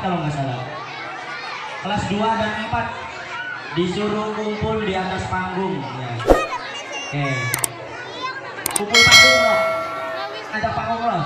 kalau nggak salah. Kelas 2 dan 4 disuruh kumpul di atas panggung. Ya. Oke. Kumpul panggung loh. Ada panggung loh.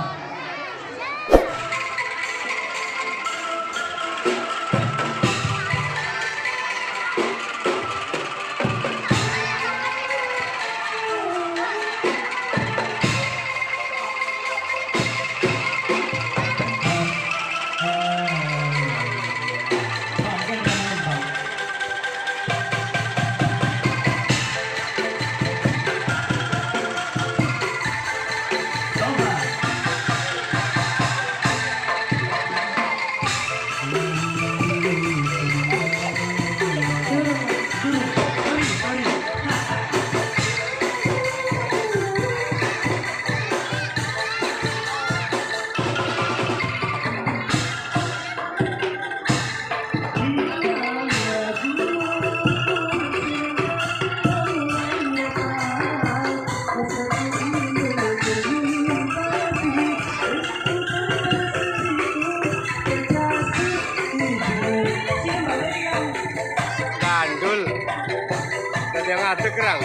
Yang ada kerang.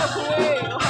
Ada kita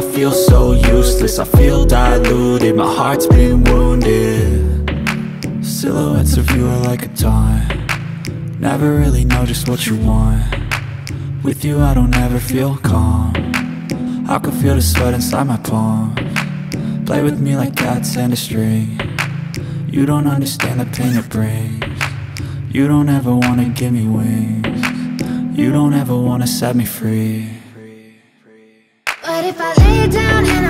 I feel so useless. I feel diluted, my heart's been wounded. Silhouettes of you are like a taunt. Never really know just what you want. With you I don't ever feel calm. I can feel the sweat inside my palm Play with me like cats and a string. You don't understand the pain it brings. You don't ever wanna give me wings. You don't ever wanna set me free if I lay down and I